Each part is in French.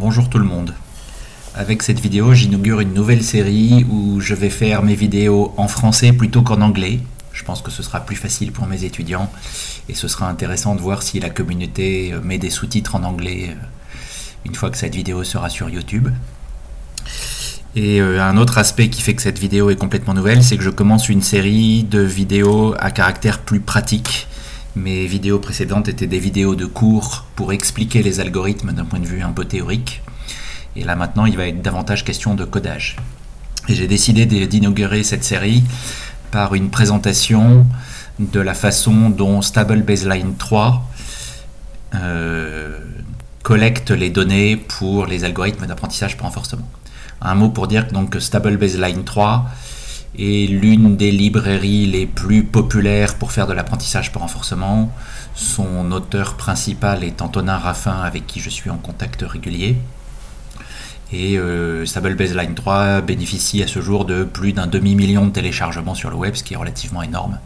Bonjour tout le monde. Avec cette vidéo, j'inaugure une nouvelle série où je vais faire mes vidéos en français plutôt qu'en anglais. Je pense que ce sera plus facile pour mes étudiants et ce sera intéressant de voir si la communauté met des sous-titres en anglais euh, une fois que cette vidéo sera sur YouTube. Et euh, un autre aspect qui fait que cette vidéo est complètement nouvelle, c'est que je commence une série de vidéos à caractère plus pratique. Mes vidéos précédentes étaient des vidéos de cours pour expliquer les algorithmes d'un point de vue un peu théorique. Et là maintenant, il va être davantage question de codage. Et j'ai décidé d'inaugurer cette série par une présentation de la façon dont Stable Baseline 3 euh, collecte les données pour les algorithmes d'apprentissage par renforcement. Un mot pour dire donc, que Stable Baseline 3 est l'une des librairies les plus populaires pour faire de l'apprentissage par renforcement. Son auteur principal est Antonin Raffin avec qui je suis en contact régulier. Et euh, Stable Baseline 3 bénéficie à ce jour de plus d'un demi-million de téléchargements sur le web, ce qui est relativement énorme.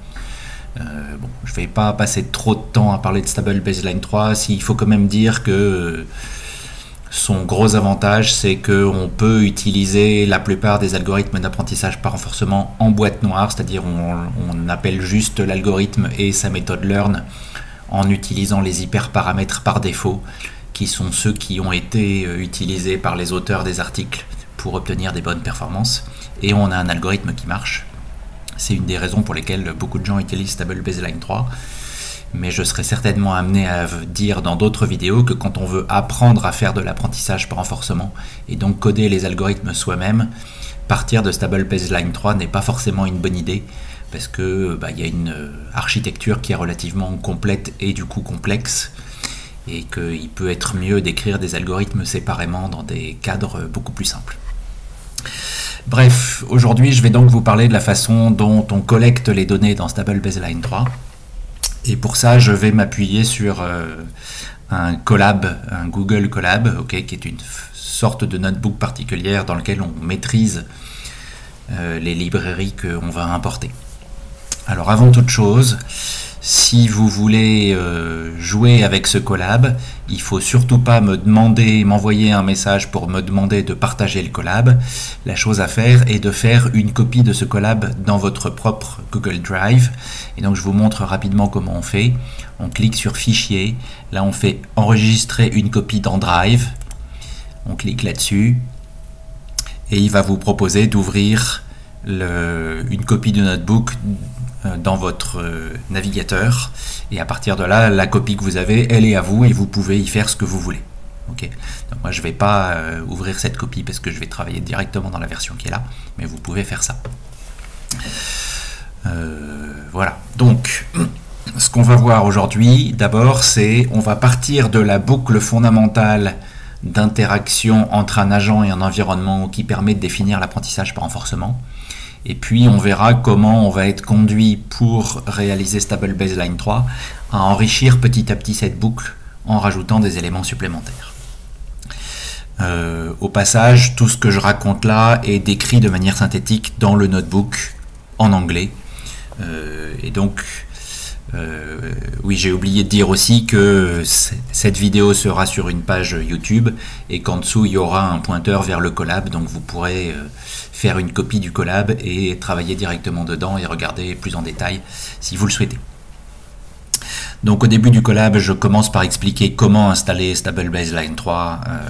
Euh, bon, je ne vais pas passer trop de temps à parler de Stable Baseline 3, s'il faut quand même dire que son gros avantage, c'est qu'on peut utiliser la plupart des algorithmes d'apprentissage par renforcement en boîte noire, c'est-à-dire on, appelle juste l'algorithme et sa méthode learn en utilisant les hyperparamètres par défaut, qui sont ceux qui ont été euh, utilisés par les auteurs des articles pour obtenir des bonnes performances. Et on a un algorithme qui marche. C'est une des raisons pour lesquelles beaucoup de gens utilisent Stable Baseline 3 mais je serai certainement amené à dire dans d'autres vidéos que quand on veut apprendre à faire de l'apprentissage par renforcement et donc coder les algorithmes soi-même, partir de Stable Baseline 3 n'est pas forcément une bonne idée parce que bah, y a une euh, architecture qui est relativement complète et du coup complexe et qu'il peut être mieux d'écrire des algorithmes séparément dans des cadres beaucoup plus simples. Bref, aujourd'hui je vais donc vous parler de la façon dont on collecte les données dans Stable Baseline 3 et pour ça, je vais m'appuyer sur euh, un collab, un Google Colab, ok, qui est une sorte de notebook particulière dans lequel on maîtrise euh, les librairies qu'on va importer. Alors avant toute chose, si vous voulez euh, jouer avec ce collab, il faut surtout pas me demander, m'envoyer un message pour me demander de partager le collab. La chose à faire est de faire une copie de ce collab dans votre propre Google Drive. Et donc je vous montre rapidement comment on fait. On clique sur Fichier. Là on fait enregistrer une copie dans Drive. On clique là-dessus. Et il va vous proposer d'ouvrir une copie de notebook dans votre euh, navigateur. Et à partir de là la copie que vous avez elle est à vous et vous pouvez y faire ce que vous voulez. Ok. Donc moi je vais pas euh, ouvrir cette copie parce que je vais travailler directement dans la version qui est là mais vous pouvez faire ça. Voilà. Donc ce qu'on va voir aujourd'hui d'abord c'est on va partir de la boucle fondamentale d'interaction entre un agent et un environnement qui permet de définir l'apprentissage par renforcement et puis on verra comment on va être conduit pour réaliser Stable Baseline 3 à enrichir petit à petit cette boucle en rajoutant des éléments supplémentaires. Euh, au passage, tout ce que je raconte là est décrit de manière synthétique dans le notebook en anglais. Euh, et donc, euh, oui, j'ai oublié de dire aussi que cette vidéo sera sur une page YouTube et qu'en dessous il y aura un pointeur vers le collab, donc vous pourrez euh, faire une copie du collab et travailler directement dedans et regarder plus en détail si vous le souhaitez. Donc au début du collab, je commence par expliquer comment installer Stable Baseline 3 euh,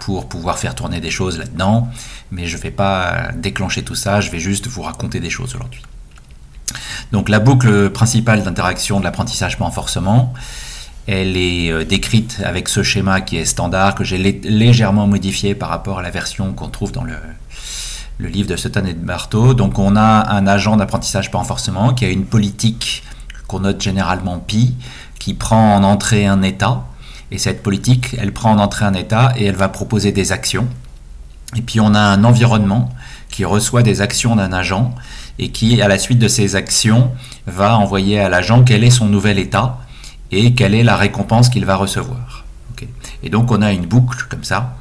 pour pouvoir faire tourner des choses là-dedans, mais je ne vais pas déclencher tout ça, je vais juste vous raconter des choses aujourd'hui. Donc la boucle principale d'interaction de l'apprentissage par renforcement, elle est euh, décrite avec ce schéma qui est standard, que j'ai légèrement modifié par rapport à la version qu'on trouve dans le, livre de Sutton et de Bartow. Donc on a un agent d'apprentissage par renforcement qui a une politique qu'on note généralement pi, qui prend en entrée un état, et cette politique, elle prend en entrée un état et elle va proposer des actions. Et puis on a un environnement qui reçoit des actions d'un agent et qui, à la suite de ces actions, va envoyer à l'agent quel est son nouvel état et quelle est la récompense qu'il va recevoir. Et donc on a une boucle comme ça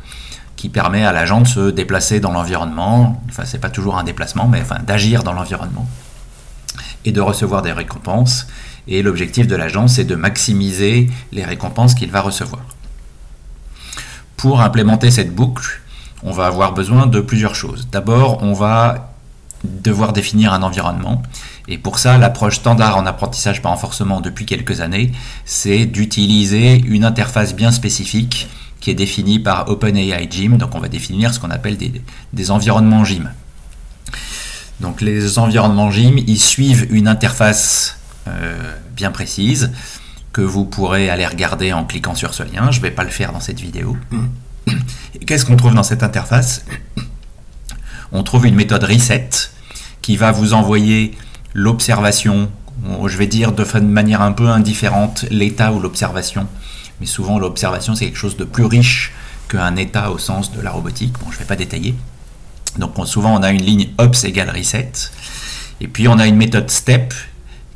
qui permet à l'agent de se déplacer dans l'environnement, enfin c'est pas toujours un déplacement, mais enfin d'agir dans l'environnement et de recevoir des récompenses. Et l'objectif de l'agent, c'est de maximiser les récompenses qu'il va recevoir. Pour implémenter cette boucle, on va avoir besoin de plusieurs choses. D'abord, on va devoir définir un environnement. Et pour ça, l'approche standard en apprentissage par renforcement depuis quelques années, c'est d'utiliser une interface bien spécifique qui est définie par OpenAI Gym. Donc on va définir ce qu'on appelle des, environnements Gym. Donc les environnements Gym, ils suivent une interface euh, bien précise que vous pourrez aller regarder en cliquant sur ce lien. Je ne vais pas le faire dans cette vidéo. Qu'est-ce qu'on trouve dans cette interface? On trouve une méthode reset qui va vous envoyer l'observation, je vais dire de manière un peu indifférente, l'état ou l'observation. Mais souvent l'observation c'est quelque chose de plus riche qu'un état au sens de la robotique. Bon, je ne vais pas détailler. Donc souvent on a une ligne ops égale reset. Et puis on a une méthode step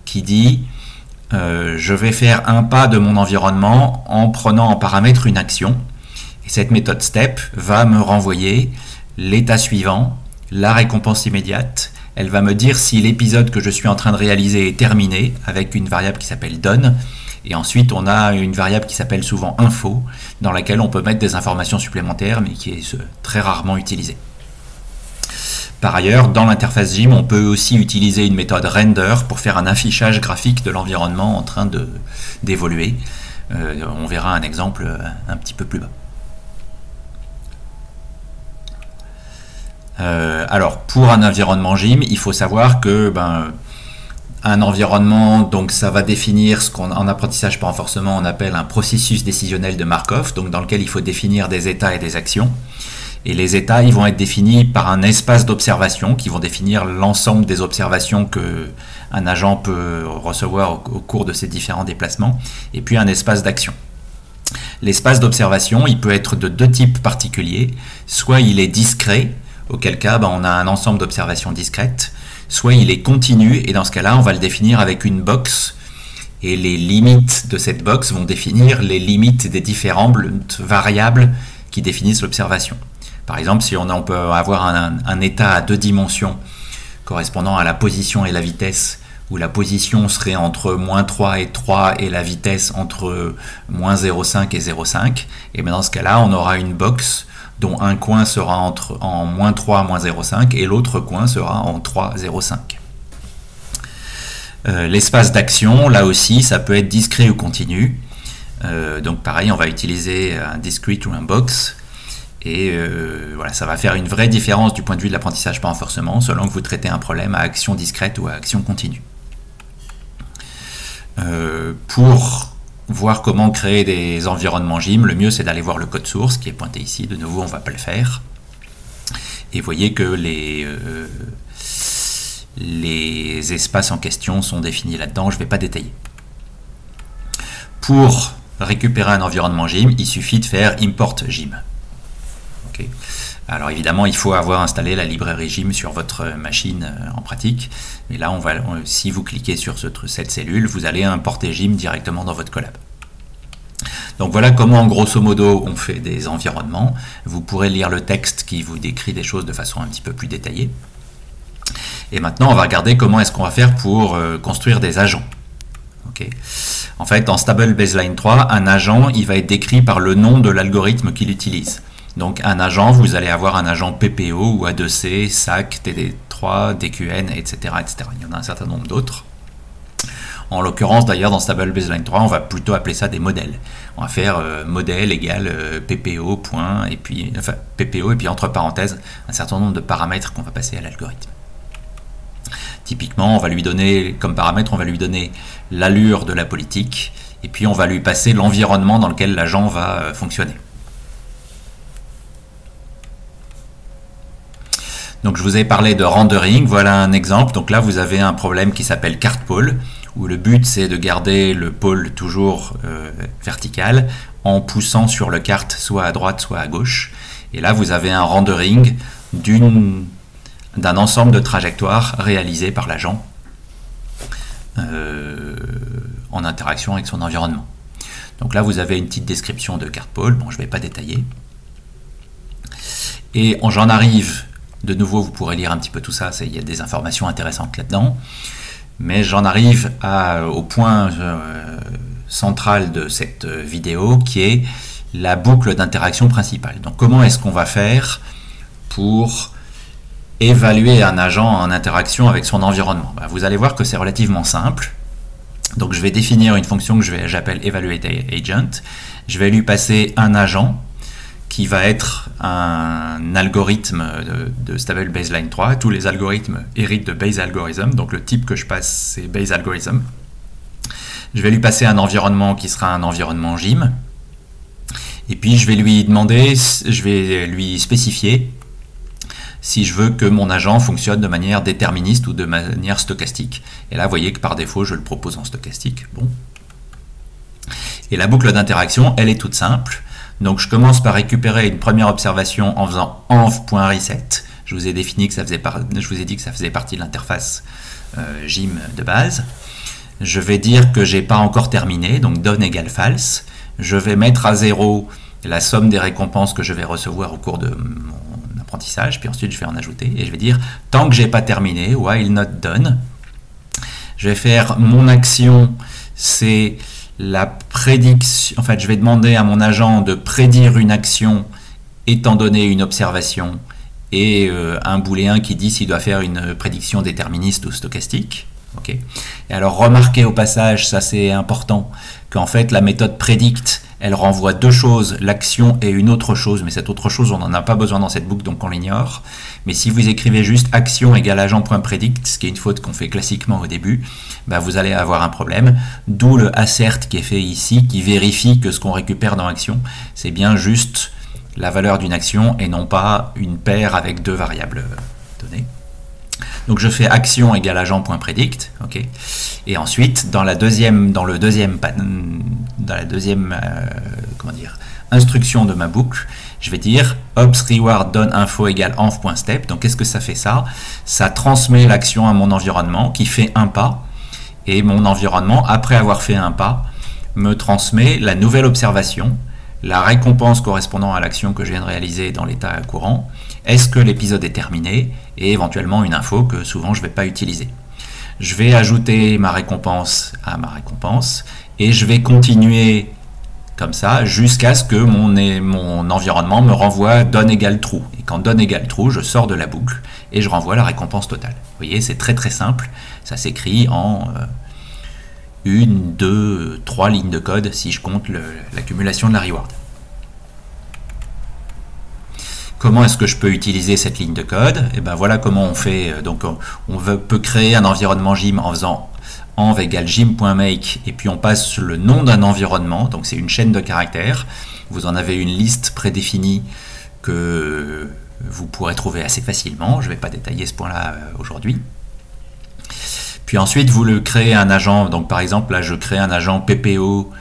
qui dit euh, je vais faire un pas de mon environnement en prenant en paramètre une action. Et cette méthode step va me renvoyer l'état suivant, la récompense immédiate. Elle va me dire si l'épisode que je suis en train de réaliser est terminé avec une variable qui s'appelle done. Et ensuite, on a une variable qui s'appelle souvent info, dans laquelle on peut mettre des informations supplémentaires, mais qui est très rarement utilisée. Par ailleurs, dans l'interface GIM, on peut aussi utiliser une méthode render pour faire un affichage graphique de l'environnement en train d'évoluer. Euh, on verra un exemple euh, un petit peu plus bas. Euh, alors, pour un environnement GIM, il faut savoir que ben, un environnement, donc ça va définir ce qu'on en apprentissage par renforcement on appelle un processus décisionnel de Markov, donc dans lequel il faut définir des états et des actions. Et les états, ils vont être définis par un espace d'observation qui vont définir l'ensemble des observations que un agent peut recevoir au, cours de ses différents déplacements, et puis un espace d'action. L'espace d'observation, il peut être de deux types particuliers. Soit il est discret, auquel cas ben, on a un ensemble d'observations discrètes, soit il est continu, et dans ce cas-là, on va le définir avec une box, et les limites de cette box vont définir les limites des différentes variables qui définissent l'observation. Par exemple, si on, peut avoir un, état à deux dimensions correspondant à la position et la vitesse, où la position serait entre moins 3 et 3 et la vitesse entre moins 0,5 et 0,5, et bien dans ce cas-là, on aura une box dont un coin sera entre, en moins 3, moins 0,5 et l'autre coin sera en 3, 0,5. Euh, l'espace d'action, là aussi, ça peut être discret ou continu. Euh, donc pareil, on va utiliser un discrete ou un box. Et euh, voilà, ça va faire une vraie différence du point de vue de l'apprentissage par renforcement, selon que vous traitez un problème à action discrète ou à action continue. Pour voir comment créer des environnements GIM, le mieux c'est d'aller voir le code source qui est pointé ici. De nouveau, on ne va pas le faire. Et voyez que les, euh, espaces en question sont définis là-dedans. Je ne vais pas détailler. Pour récupérer un environnement GIM, il suffit de faire import GIM. Alors évidemment, il faut avoir installé la librairie GIM sur votre machine euh, en pratique. Mais là, on va, si vous cliquez sur cette cellule, vous allez importer GIM directement dans votre collab. Donc voilà comment, grosso modo, on fait des environnements. Vous pourrez lire le texte qui vous décrit des choses de façon un petit peu plus détaillée. Et maintenant, on va regarder comment est-ce qu'on va faire pour euh, construire des agents. En fait, dans Stable Baseline 3, un agent, il va être décrit par le nom de l'algorithme qu'il utilise. Donc un agent, vous allez avoir un agent PPO ou A2C, SAC, TD3, DQN, etc., etc. Il y en a un certain nombre d'autres. En l'occurrence, d'ailleurs, dans Stable Baseline 3, on va plutôt appeler ça des modèles. On va faire euh, modèle égale euh, PPO, point, et puis, enfin, PPO, et puis entre parenthèses, un certain nombre de paramètres qu'on va passer à l'algorithme. Typiquement, on va lui donner, comme paramètre, on va lui donner l'allure de la politique, et puis on va lui passer l'environnement dans lequel l'agent va euh, fonctionner. Donc je vous ai parlé de rendering, voilà un exemple. Donc là vous avez un problème qui s'appelle carte pôle, où le but c'est de garder le pôle toujours euh, vertical en poussant sur le carte soit à droite soit à gauche. Et là vous avez un rendering d'un ensemble de trajectoires réalisées par l'agent euh, en interaction avec son environnement. Donc là vous avez une petite description de carte pôle, bon je ne vais pas détailler. Et j'en arrive de nouveau, vous pourrez lire un petit peu tout ça, il y a des informations intéressantes là-dedans. Mais j'en arrive au point euh, central de cette vidéo qui est la boucle d'interaction principale. Donc comment est-ce qu'on va faire pour évaluer un agent en interaction avec son environnement? Bah, Vous allez voir que c'est relativement simple. Donc je vais définir une fonction que j'appelle evaluate agent. Je vais lui passer un agent qui va être un algorithme de, Stable Baseline 3. Tous les algorithmes héritent de Base Algorithm, donc le type que je passe, c'est Base Algorithm. Je vais lui passer un environnement qui sera un environnement GIM. Et puis je vais lui demander, je vais lui spécifier si je veux que mon agent fonctionne de manière déterministe ou de manière stochastique. Et là, vous voyez que par défaut, je le propose en stochastique. Bon. Et la boucle d'interaction, elle est toute simple. Donc je commence par récupérer une première observation en faisant env.reset. Je vous ai défini que ça faisait dit que ça faisait partie de l'interface euh, GIM de base. Je vais dire que j'ai pas encore terminé, donc donne égale false. Je vais mettre à zéro la somme des récompenses que je vais recevoir au cours de mon apprentissage, puis ensuite je vais en ajouter, et je vais dire tant que j'ai pas terminé, while not done? Je vais faire mon action, c'est la prédiction, en fait, je vais demander à mon agent de prédire une action étant donné une observation et euh, un booléen qui dit s'il doit faire une prédiction déterministe ou stochastique. ok et alors remarquez au passage, ça c'est important, qu'en fait la méthode predict, elle renvoie deux choses, l'action et une autre chose, mais cette autre chose on n'en a pas besoin dans cette boucle donc on l'ignore. Mais si vous écrivez juste action égale agent.predict, ce qui est une faute qu'on fait classiquement au début, bah vous allez avoir un problème. D'où le assert qui est fait ici, qui vérifie que ce qu'on récupère dans action, c'est bien juste la valeur d'une action et non pas une paire avec deux variables. Donc je fais action égale agent.predict, ok. Et ensuite, dans la deuxième, dans le deuxième, dans la deuxième, euh, instruction de ma boucle, je vais dire ops reward donne info égale env.step. Donc qu'est-ce que ça fait ça? Ça transmet l'action à mon environnement qui fait un pas. Et mon environnement, après avoir fait un pas, me transmet la nouvelle observation, la récompense correspondant à l'action que je viens de réaliser dans l'état courant, est-ce que l'épisode est terminé, et éventuellement une info que souvent je ne vais pas utiliser. Je vais ajouter ma récompense à ma récompense, et je vais continuer comme ça, jusqu'à ce que mon, environnement me renvoie donne égale true. Et quand donne égale true, je sors de la boucle et je renvoie la récompense totale. Vous voyez, c'est très très simple. Ça s'écrit en euh, une, deux, trois lignes de code si je compte l'accumulation de la reward. Comment est-ce que je peux utiliser cette ligne de code? Et eh ben voilà comment on fait. Euh, donc on peut créer un environnement gym en faisant env égale gym.make et puis on passe le nom d'un environnement, donc c'est une chaîne de caractères. Vous en avez une liste prédéfinie que vous pourrez trouver assez facilement. Je ne vais pas détailler ce point-là euh, aujourd'hui. Puis ensuite, vous le créez un agent. Donc par exemple, là, je crée un agent PPO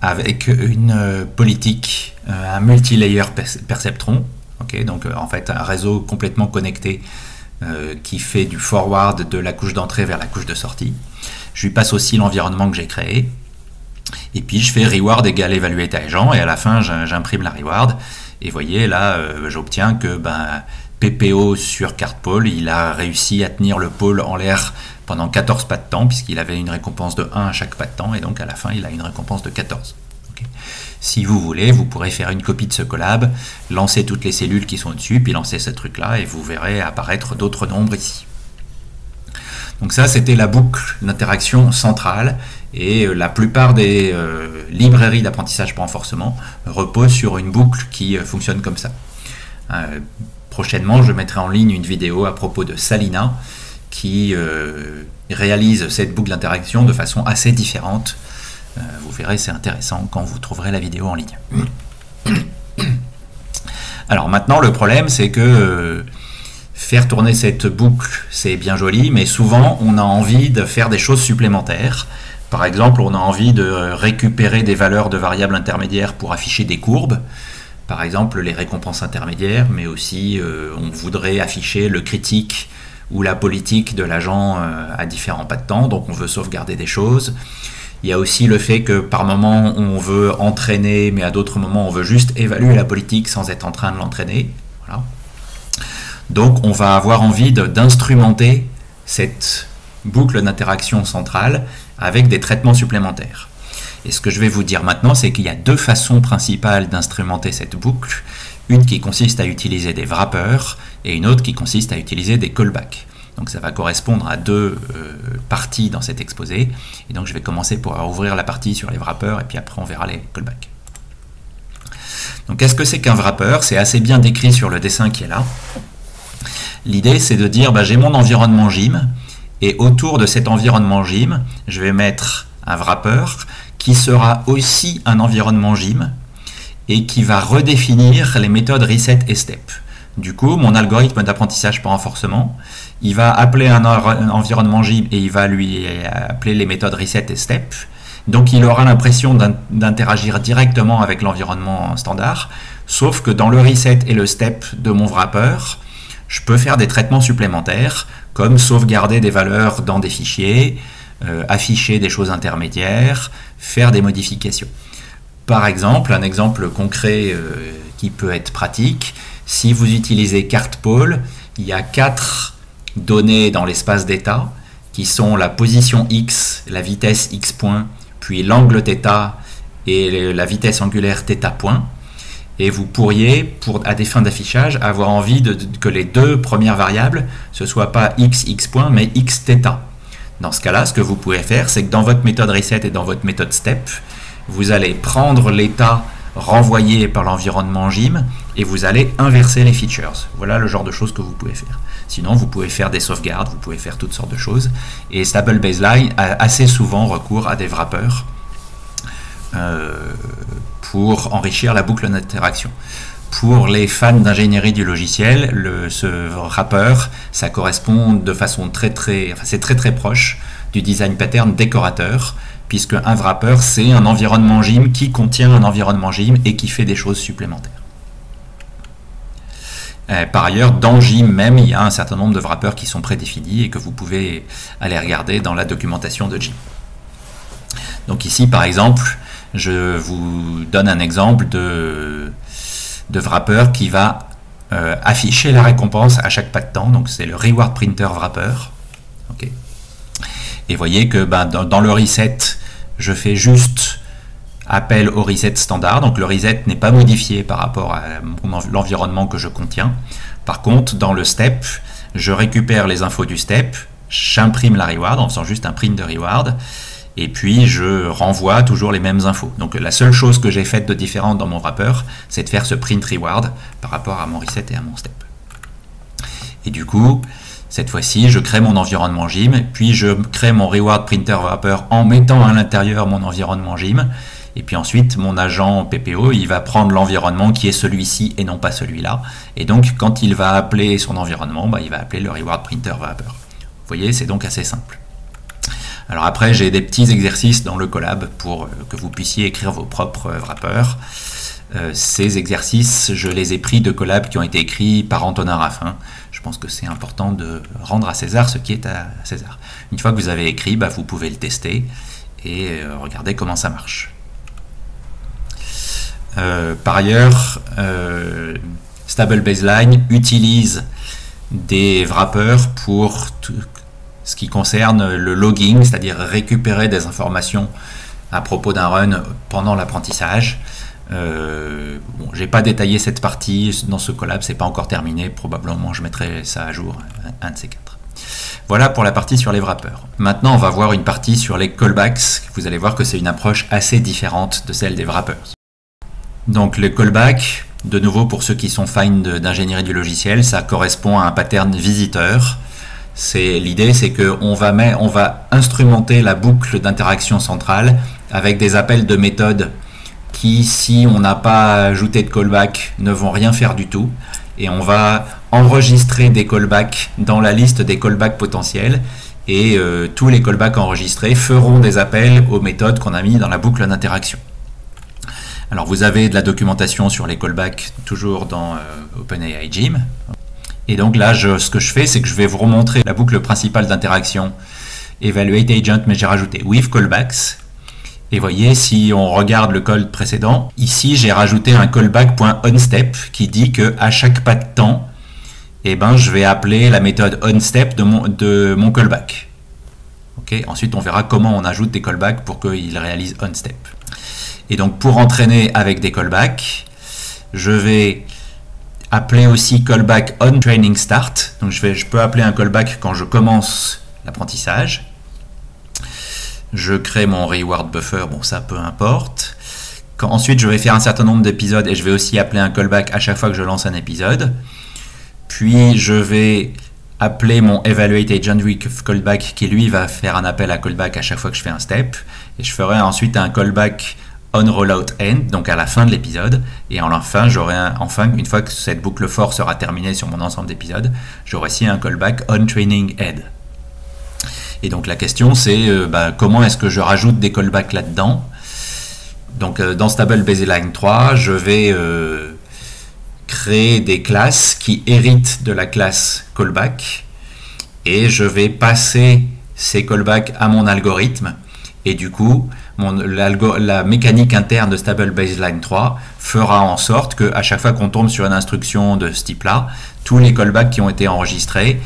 avec une euh, politique, un multilayer perceptron. Donc en fait, un réseau complètement connecté qui fait du forward de la couche d'entrée vers la couche de sortie. Je lui passe aussi l'environnement que j'ai créé. Et puis je fais reward égale evaluate agent et à la fin j'imprime la reward. Et voyez là, euh, j'obtiens que ben, PPO sur carte pôle, il a réussi à tenir le pôle en l'air pendant 14 pas de temps, puisqu'il avait une récompense de 1 à chaque pas de temps, et donc à la fin il a une récompense de 14. Si vous voulez, vous pourrez faire une copie de ce collab, lancer toutes les cellules qui sont dessus, puis lancer ce truc-là, et vous verrez apparaître d'autres nombres ici. Donc ça, c'était la boucle d'interaction centrale. Et euh, la plupart des euh, librairies d'apprentissage pour renforcement reposent sur une boucle qui euh, fonctionne comme ça. prochainement, je mettrai en ligne une vidéo à propos de Salina qui réalise cette boucle d'interaction de façon assez différente. Vous verrez, c'est intéressant quand vous trouverez la vidéo en ligne. Alors maintenant, le problème, c'est que Faire tourner cette boucle, c'est bien joli, mais souvent on a envie de faire des choses supplémentaires. Par exemple, on a envie de récupérer des valeurs de variables intermédiaires pour afficher des courbes. Par exemple, les récompenses intermédiaires, mais aussi euh, on voudrait afficher le critique ou la politique de l'agent euh, à différents pas de temps, donc on veut sauvegarder des choses. Il y a aussi le fait que par moment on veut entraîner, mais à d'autres moments on veut juste évaluer la politique sans être en train de l'entraîner. Donc on va avoir envie d'instrumenter cette boucle d'interaction centrale avec des traitements supplémentaires. Et ce que je vais vous dire maintenant, c'est qu'il y a deux façons principales d'instrumenter cette boucle. Une qui consiste à utiliser des wrappers et une autre qui consiste à utiliser des callbacks. Donc ça va correspondre à deux euh, parties dans cet exposé. Et donc je vais commencer par ouvrir la partie sur les wrappers et puis après on verra les callbacks. Donc qu'est-ce que c'est qu'un wrapper? C'est assez bien décrit sur le dessin qui est là. L'idée c'est de dire bah, j'ai mon environnement gym et autour de cet environnement gym, je vais mettre un wrapper qui sera aussi un environnement gym et qui va redéfinir les méthodes reset et step. Du coup, mon algorithme d'apprentissage par renforcement, il va appeler un, environnement gym et il va lui appeler les méthodes reset et step. Donc il aura l'impression d'interagir directement avec l'environnement standard, sauf que dans le reset et le step de mon wrapper, je peux faire des traitements supplémentaires, comme sauvegarder des valeurs dans des fichiers, euh, afficher des choses intermédiaires, faire des modifications. Par exemple, un exemple concret euh, qui peut être pratique, si vous utilisez CartPole, il y a quatre données dans l'espace d'état qui sont la position x, la vitesse x point, puis l'angle θ et la vitesse angulaire θ point. Et vous pourriez, pour, à des fins d'affichage, avoir envie de, que les deux premières variables, ce soit pas x, x point, mais x θ. Dans ce cas-là, ce que vous pouvez faire, c'est que dans votre méthode reset et dans votre méthode step, vous allez prendre l'état renvoyé par l'environnement gym et vous allez inverser les features. Voilà le genre de choses que vous pouvez faire. Sinon, vous pouvez faire des sauvegardes, vous pouvez faire toutes sortes de choses. Et Stable Baseline a assez souvent recours à des wrappers euh, pour enrichir la boucle d'interaction. Pour les fans d'ingénierie du logiciel, ce wrapper, ça correspond de façon très très, c'est très très proche du design pattern décorateur, puisque un wrapper c'est un environnement gym qui contient un environnement gym et qui fait des choses supplémentaires. Euh, par ailleurs, dans Gym même, il y a un certain nombre de wrappers qui sont prédéfinis et que vous pouvez aller regarder dans la documentation de Gym. Donc ici, par exemple, je vous donne un exemple de, de wrapper qui va euh, afficher la récompense à chaque pas de temps. Donc c'est le Reward Printer Wrapper. Et voyez que ben, dans, le reset, je fais juste appel au reset standard. Donc le reset n'est pas modifié par rapport à l'environnement que je contiens. Par contre, dans le step, je récupère les infos du step, j'imprime la reward en faisant juste un print de reward et puis je renvoie toujours les mêmes infos. Donc la seule chose que j'ai faite de différente dans mon wrapper, c'est de faire ce print reward par rapport à mon reset et à mon step. Et du coup, cette fois-ci, je crée mon environnement gym, puis je crée mon reward printer wrapper en mettant à l'intérieur mon environnement gym. Et puis ensuite, mon agent PPO, il va prendre l'environnement qui est celui-ci et non pas celui-là. Et donc, quand il va appeler son environnement, bah, il va appeler le reward printer wrapper. Vous voyez, c'est donc assez simple. Alors après, j'ai des petits exercices dans le collab pour euh, que vous puissiez écrire vos propres euh, wrappers. Euh, ces exercices, je les ai pris de collab qui ont été écrits par Antonin Raffin. Je pense que c'est important de rendre à César ce qui est à César. Une fois que vous avez écrit, bah, vous pouvez le tester et regarder comment ça marche. Par ailleurs, Stable Baseline utilise des wrappers pour ce qui concerne le logging, c'est-à-dire récupérer des informations à propos d'un run pendant l'apprentissage. Euh, bon, j'ai pas détaillé cette partie dans ce collab, c'est pas encore terminé. Probablement, je mettrai ça à jour, un de ces quatre. Voilà pour la partie sur les wrappers. Maintenant, on va voir une partie sur les callbacks. Vous allez voir que c'est une approche assez différente de celle des wrappers. Donc, les callbacks, de nouveau pour ceux qui sont fans d'ingénierie du logiciel, ça correspond à un pattern visiteur c'est l'idée, c'est qu'on va, on va instrumenter la boucle d'interaction centrale avec des appels de méthode qui, si on n'a pas ajouté de callback, ne vont rien faire du tout. Et on va enregistrer des callbacks dans la liste des callbacks potentiels. Et euh, tous les callbacks enregistrés feront des appels aux méthodes qu'on a mis dans la boucle d'interaction. Alors vous avez de la documentation sur les callbacks toujours dans euh, OpenAI Gym. Et donc là, ce que je fais, c'est que je vais vous remontrer la boucle principale d'interaction Evaluate Agent, mais j'ai rajouté with callbacks. Et voyez, si on regarde le code précédent, ici j'ai rajouté un callback.onStep qui dit que à chaque pas de temps, eh ben, je vais appeler la méthode onStep de mon, de mon callback. Ensuite, on verra comment on ajoute des callbacks pour qu'ils réalisent on step. Et donc, pour entraîner avec des callbacks, je vais appeler aussi callback on training start. Donc, je, vais, je peux appeler un callback quand je commence l'apprentissage. Je crée mon reward buffer, bon, ça peu importe. Ensuite, je vais faire un certain nombre d'épisodes et je vais aussi appeler un callback à chaque fois que je lance un épisode. Puis, je vais appeler mon evaluate agent week callback qui lui va faire un appel à callback à chaque fois que je fais un step et je ferai ensuite un callback on rollout end donc à la fin de l'épisode. Et enfin j'aurai enfin une fois que cette boucle for sera terminée sur mon ensemble d'épisodes j'aurai aussi un callback on training head et donc la question c'est euh, bah, comment est-ce que je rajoute des callbacks là-dedans? Donc euh, dans Stable Baseline 3 je vais euh, créer des classes qui héritent de la classe callback. Et je vais passer ces callbacks à mon algorithme. Et du coup la mécanique interne de Stable Baseline 3 fera en sorte que à chaque fois qu'on tombe sur une instruction de ce type là tous les callbacks qui ont été enregistrés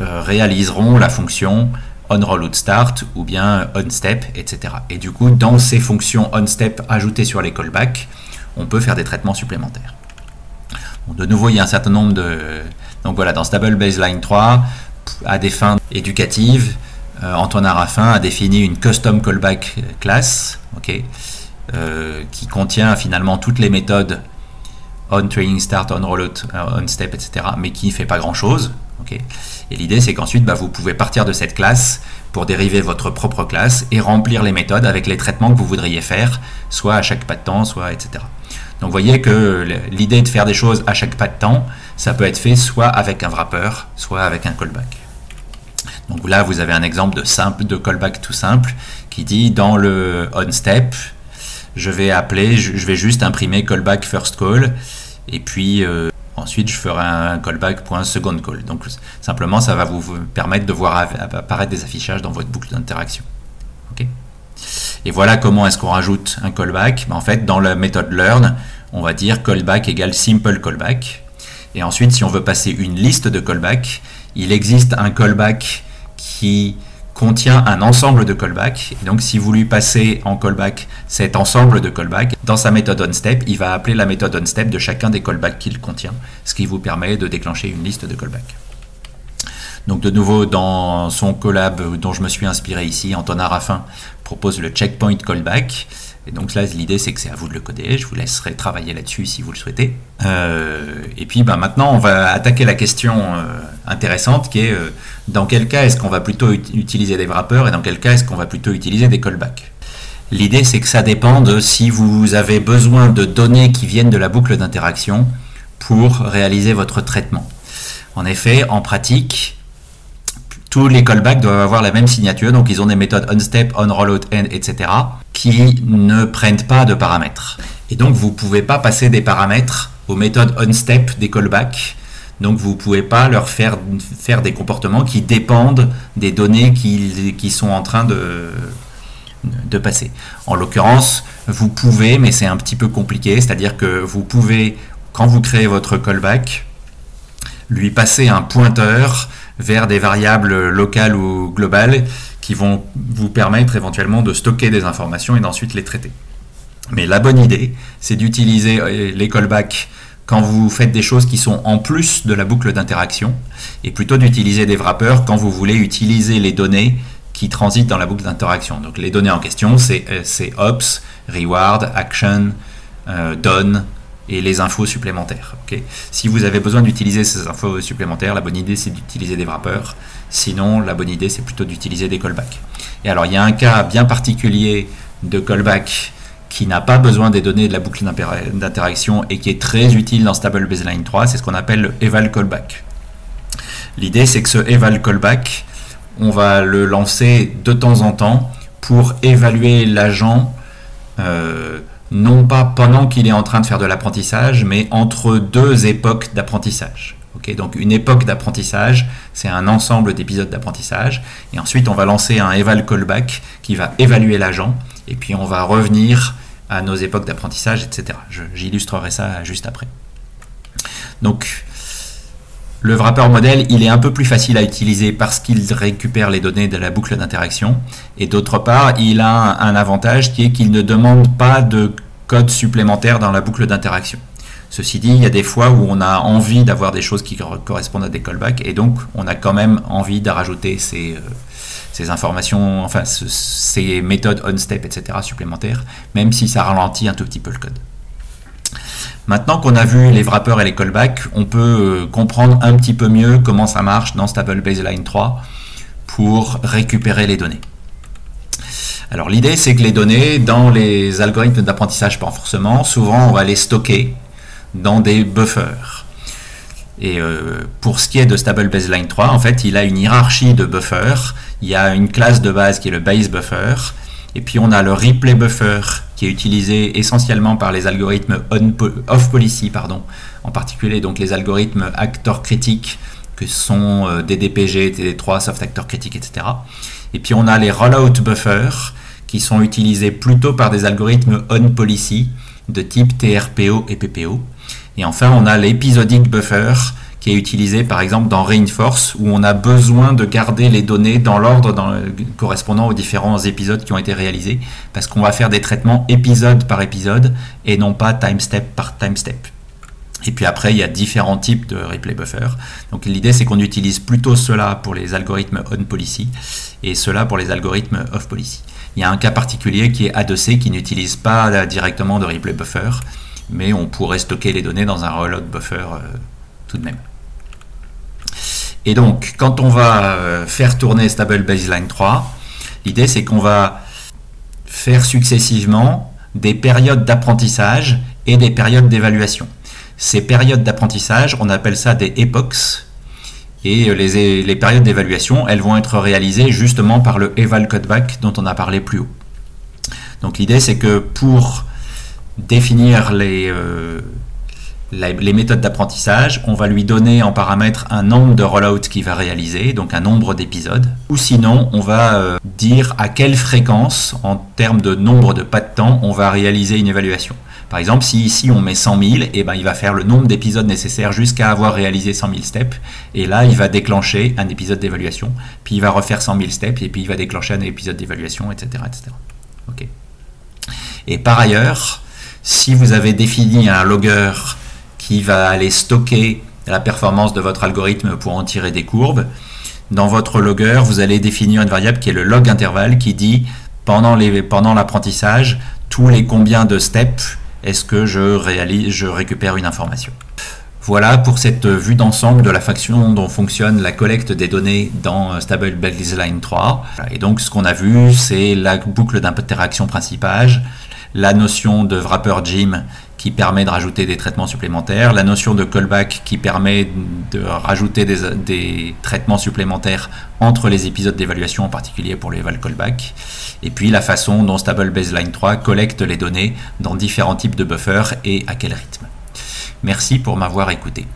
euh, réaliseront la fonction on start ou bien on step etc et du coup dans ces fonctions on step ajoutées sur les callbacks on peut faire des traitements supplémentaires. De nouveau, il y a un certain nombre de... Donc voilà, dans Stable Baseline 3, à des fins éducatives, Antoine Arafin a défini une custom callback class, euh, qui contient finalement toutes les méthodes on training start, on rollout, euh, on step, etc., mais qui ne fait pas grand chose. Et l'idée, c'est qu'ensuite, bah, vous pouvez partir de cette classe pour dériver votre propre classe et remplir les méthodes avec les traitements que vous voudriez faire, soit à chaque pas de temps, soit etc. Donc vous voyez que l'idée de faire des choses à chaque pas de temps, ça peut être fait soit avec un wrapper, soit avec un callback. Donc là, vous avez un exemple de simple, de callback tout simple, qui dit dans le onStep, je vais appeler, je vais juste imprimer callback first call, et puis euh, ensuite je ferai un callback.second call. Donc simplement, ça va vous permettre de voir apparaître des affichages dans votre boucle d'interaction. Et voilà comment est-ce qu'on rajoute un callback. Ben, en fait, dans la méthode learn, on va dire callback égale simple callback. Et ensuite, si on veut passer une liste de callbacks, il existe un callback qui contient un ensemble de callbacks. Donc, si vous lui passez en callback cet ensemble de callbacks, dans sa méthode onStep, il va appeler la méthode onStep de chacun des callbacks qu'il contient, ce qui vous permet de déclencher une liste de callbacks. Donc de nouveau, dans son collab dont je me suis inspiré ici, Anton Arafin propose le checkpoint callback. Et donc là, l'idée, c'est que c'est à vous de le coder. Je vous laisserai travailler là-dessus si vous le souhaitez. Euh, et puis ben, maintenant, on va attaquer la question euh, intéressante qui est euh, dans quel cas est-ce qu'on va plutôt utiliser des wrappers et dans quel cas est-ce qu'on va plutôt utiliser des callbacks? L'idée, c'est que ça dépend de si vous avez besoin de données qui viennent de la boucle d'interaction pour réaliser votre traitement. En effet, en pratique, tous les callbacks doivent avoir la même signature, donc ils ont des méthodes onStep, onRollout, end, etc., qui ne prennent pas de paramètres. Et donc vous ne pouvez pas passer des paramètres aux méthodes onStep des callbacks. Donc vous ne pouvez pas leur faire, faire des comportements qui dépendent des données qui, qui sont en train de passer. En l'occurrence, vous pouvez, mais c'est un petit peu compliqué, c'est-à-dire que vous pouvez, quand vous créez votre callback, lui passer un pointeur vers des variables locales ou globales qui vont vous permettre éventuellement de stocker des informations et d'ensuite les traiter. Mais la bonne idée, c'est d'utiliser euh, les callbacks quand vous faites des choses qui sont en plus de la boucle d'interaction, et plutôt d'utiliser des wrappers quand vous voulez utiliser les données qui transitent dans la boucle d'interaction. Donc les données en question, c'est euh, ops, reward, action, euh, done, et les infos supplémentaires. si vous avez besoin d'utiliser ces infos supplémentaires, la bonne idée c'est d'utiliser des wrappers. Sinon, la bonne idée c'est plutôt d'utiliser des callbacks. Et alors, il y a un cas bien particulier de callback qui n'a pas besoin des données de la boucle d'interaction et qui est très utile dans Stable Baseline 3, c'est ce qu'on appelle le eval callback. L'idée c'est que ce eval callback, on va le lancer de temps en temps pour évaluer l'agent euh, non pas pendant qu'il est en train de faire de l'apprentissage, mais entre deux époques d'apprentissage. donc une époque d'apprentissage, c'est un ensemble d'épisodes d'apprentissage, et ensuite on va lancer un eval callback qui va évaluer l'agent, et puis on va revenir à nos époques d'apprentissage, etc. J'illustrerai ça juste après. Donc Le wrapper modèle, il est un peu plus facile à utiliser parce qu'il récupère les données de la boucle d'interaction. Et d'autre part, il a un avantage qui est qu'il ne demande pas de code supplémentaire dans la boucle d'interaction. Ceci dit, il y a des fois où on a envie d'avoir des choses qui correspondent à des callbacks et donc on a quand même envie de rajouter ces, euh, ces informations, enfin ces méthodes on-step, etc. supplémentaires, même si ça ralentit un tout petit peu le code. Maintenant qu'on a vu les wrappers et les callbacks, on peut euh, comprendre un petit peu mieux comment ça marche dans Stable Baseline 3 pour récupérer les données. Alors l'idée c'est que les données dans les algorithmes d'apprentissage par renforcement, souvent on va les stocker dans des buffers. Et euh, pour ce qui est de Stable Baseline 3, en fait il a une hiérarchie de buffers. Il y a une classe de base qui est le base buffer, et puis on a le replay buffer qui est utilisé essentiellement par les algorithmes off policy, pardon, en particulier donc les algorithmes acteurs critiques que sont euh, DDPG, TD3, soft acteurs critiques, etc. Et puis on a les rollout buffers qui sont utilisés plutôt par des algorithmes on policy de type TRPO et PPO. Et enfin on a l'épisodic buffer qui est utilisé par exemple dans Reinforce, où on a besoin de garder les données dans l'ordre correspondant aux différents épisodes qui ont été réalisés, parce qu'on va faire des traitements épisode par épisode et non pas time step par time step. Et puis après, il y a différents types de replay buffer. Donc l'idée, c'est qu'on utilise plutôt cela pour les algorithmes on policy et cela pour les algorithmes off policy. Il y a un cas particulier qui est A2C qui n'utilise pas directement de replay buffer, mais on pourrait stocker les données dans un reload buffer euh, tout de même. Et donc, quand on va euh, faire tourner Stable Baseline 3, l'idée c'est qu'on va faire successivement des périodes d'apprentissage et des périodes d'évaluation. Ces périodes d'apprentissage, on appelle ça des epochs. Et euh, les, les périodes d'évaluation, elles vont être réalisées justement par le eval codebak dont on a parlé plus haut. Donc l'idée c'est que pour définir les, euh, les méthodes d'apprentissage, on va lui donner en paramètre un nombre de rollouts qu'il va réaliser, donc un nombre d'épisodes. Ou sinon, on va euh, dire à quelle fréquence, en termes de nombre de pas de temps, on va réaliser une évaluation. Par exemple, si ici on met 100 000, et ben, il va faire le nombre d'épisodes nécessaires jusqu'à avoir réalisé 100 000 steps. Et là, il va déclencher un épisode d'évaluation. Puis il va refaire 100 000 steps, et puis il va déclencher un épisode d'évaluation, etc. etc. Et par ailleurs, si vous avez défini un logger qui va aller stocker la performance de votre algorithme pour en tirer des courbes. Dans votre logger, vous allez définir une variable qui est le log intervalle qui dit pendant l'apprentissage, tous les combien de steps est-ce que je, réalise, je récupère une information. Voilà pour cette vue d'ensemble de la faction dont fonctionne la collecte des données dans Stable Baseline 3. Et donc ce qu'on a vu, c'est la boucle d'interaction principale, la notion de wrapper Jim qui permet de rajouter des traitements supplémentaires, la notion de callback qui permet de rajouter des, traitements supplémentaires entre les épisodes d'évaluation, en particulier pour les val callback, et puis la façon dont Stable Baseline 3 collecte les données dans différents types de buffers et à quel rythme. Merci pour m'avoir écouté.